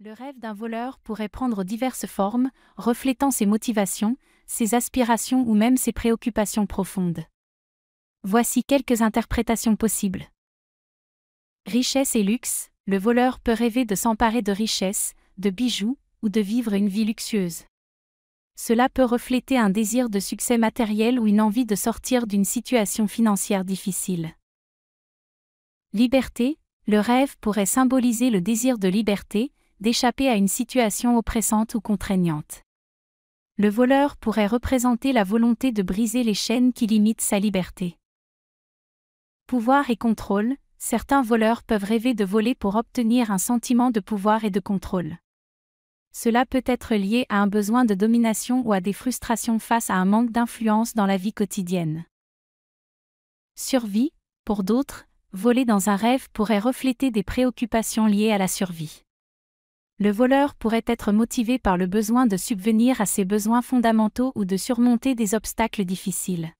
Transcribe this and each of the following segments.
Le rêve d'un voleur pourrait prendre diverses formes, reflétant ses motivations, ses aspirations ou même ses préoccupations profondes. Voici quelques interprétations possibles. Richesse et luxe, le voleur peut rêver de s'emparer de richesses, de bijoux, ou de vivre une vie luxueuse. Cela peut refléter un désir de succès matériel ou une envie de sortir d'une situation financière difficile. Liberté, le rêve pourrait symboliser le désir de liberté, d'échapper à une situation oppressante ou contraignante. Le voleur pourrait représenter la volonté de briser les chaînes qui limitent sa liberté. Pouvoir et contrôle, certains voleurs peuvent rêver de voler pour obtenir un sentiment de pouvoir et de contrôle. Cela peut être lié à un besoin de domination ou à des frustrations face à un manque d'influence dans la vie quotidienne. Survie, pour d'autres, voler dans un rêve pourrait refléter des préoccupations liées à la survie le voleur pourrait être motivé par le besoin de subvenir à ses besoins fondamentaux ou de surmonter des obstacles difficiles.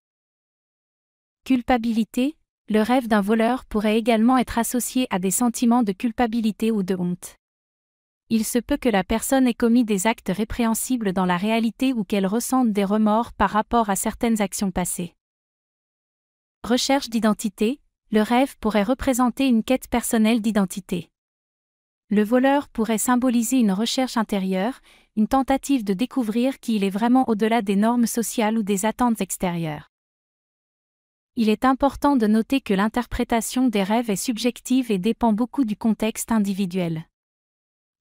Culpabilité, le rêve d'un voleur pourrait également être associé à des sentiments de culpabilité ou de honte. Il se peut que la personne ait commis des actes répréhensibles dans la réalité ou qu'elle ressente des remords par rapport à certaines actions passées. Recherche d'identité, le rêve pourrait représenter une quête personnelle d'identité. Le voleur pourrait symboliser une recherche intérieure, une tentative de découvrir qui il est vraiment au-delà des normes sociales ou des attentes extérieures. Il est important de noter que l'interprétation des rêves est subjective et dépend beaucoup du contexte individuel.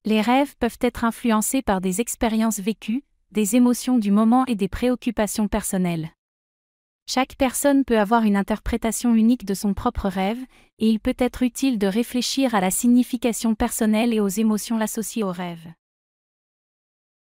Les rêves peuvent être influencés par des expériences vécues, des émotions du moment et des préoccupations personnelles. Chaque personne peut avoir une interprétation unique de son propre rêve, et il peut être utile de réfléchir à la signification personnelle et aux émotions associées au rêve.